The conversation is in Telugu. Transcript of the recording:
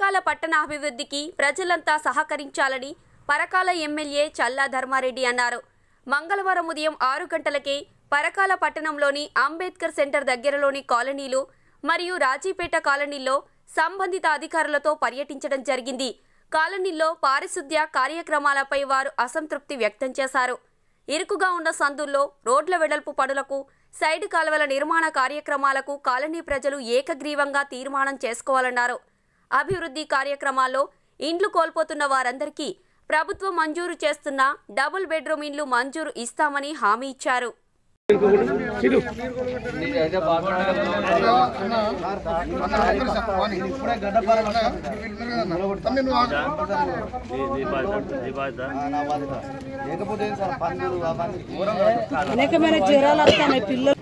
పట్టణ అభివృద్ధికి ప్రజలంతా సహకరించాలని పరకాల ఎమ్మెల్యే చల్లా ధర్మారెడ్డి అన్నారు. మంగళవారం ఉదయం ఆరు గంటలకే పరకాల పట్టణంలోని అంబేద్కర్ సెంటర్ దగ్గరలోని కాలనీలు మరియు రాజీపేట కాలనీల్లో సంబంధిత అధికారులతో పర్యటించడం జరిగింది. కాలనీల్లో పారిశుద్ధ్య కార్యక్రమాలపై వారు అసంతృప్తి వ్యక్తం చేశారు. ఇరుకుగా ఉన్న సందుల్లో రోడ్ల వెడల్పు పనులకు సైడ్ కాలువల నిర్మాణ కార్యక్రమాలకు కాలనీ ప్రజలు ఏకగ్రీవంగా తీర్మానం చేసుకోవాలన్నారు. అభివృద్ధి కార్యక్రమాల్లో ఇండ్లు కోల్పోతున్న వారందరికీ ప్రభుత్వం మంజూరు చేస్తున్న డబుల్ బెడ్రూమ్ ఇండ్లు మంజూరు ఇస్తామని హామీ ఇచ్చారు. అనేకమైన జ్వరాలు వస్తున్నాయి పిల్లలు.